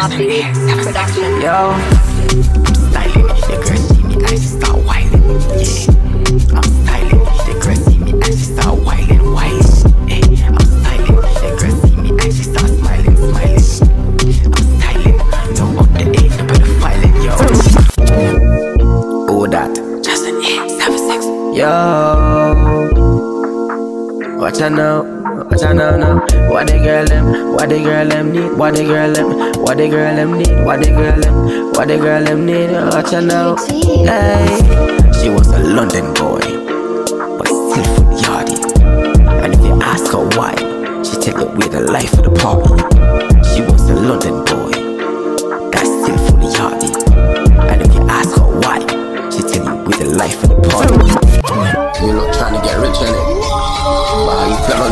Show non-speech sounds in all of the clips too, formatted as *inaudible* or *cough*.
Poppy production. Yo, styling. The girl see me and she start whining. Yeah, I'm styling. The girl see me and she start whining, whining. Hey, I'm styling. The girl see me and she start smiling, smiling. I'm styling. No up the eight, no better filing, yo. Oh, that. Just an eight, seven, six. Yo, watch out now. Watch out now, now. What the girl them? What the girl them need? What the girl them? What the girl them need? What the girl them? What the girl them need? Watch out now. Hey, she was a London boy, but still full yardy. And if you ask her why, she tell you we're the life of the party. She was a London boy, that's still full yardy. And if you ask her why, she tell you we're the life of the party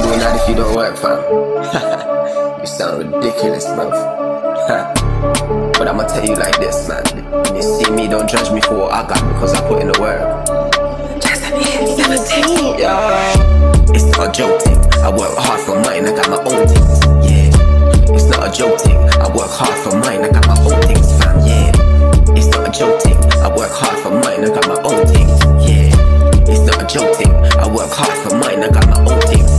doing that if you don't work, fam? *laughs* you sound ridiculous, bruv. *laughs* but I'ma tell you like this, man. When you see me, don't judge me for what I got because I put in the work. Jahson It's not a joke thing. I work hard for mine, I got my own things, yeah. It's not a joke thing. I work hard for mine, I got my own things, fam, yeah. It's not a joke thing. I work hard for mine, I got my own things, yeah. It's not a joke thing. I work hard for mine, I got my own things.